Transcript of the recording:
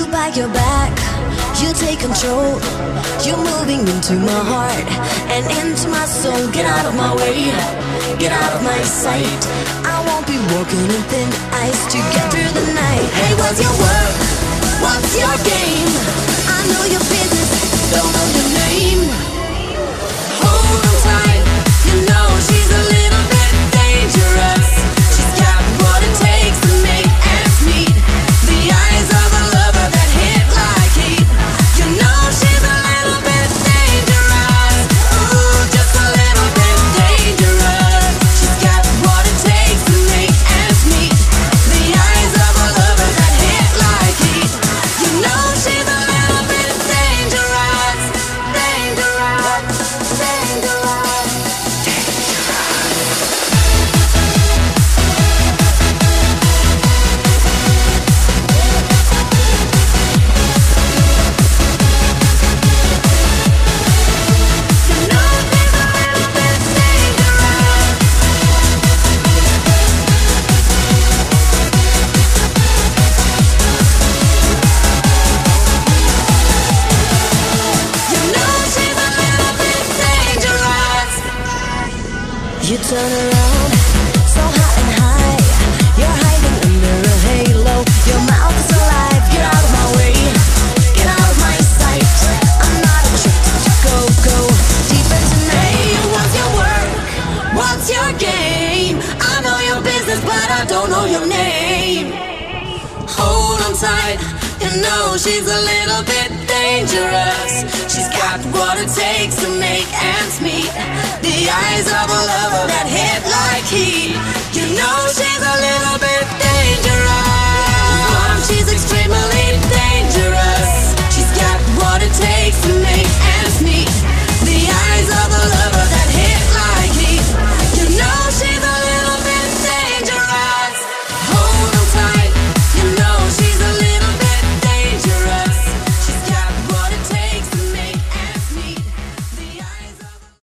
like you're back. You take control. You're moving into my heart and into my soul. Get out of my way. Get out of my sight. I won't be walking in thin ice to get through the night. Hey, what's your work? What's your game? You turn around, so hot and high. You're hiding under a halo. Your mouth is alive. Get out of my way. Get out of my sight. I'm not a trick go go. What's your work? What's your game? I know your business, but I don't know your name. Hold on tight. You know she's a little bit dangerous. She's got what it takes to make ends meet the eyes of a lover that hit like heat. You know she's a little bit dangerous. Mom, she's extremely dangerous. She's got what it takes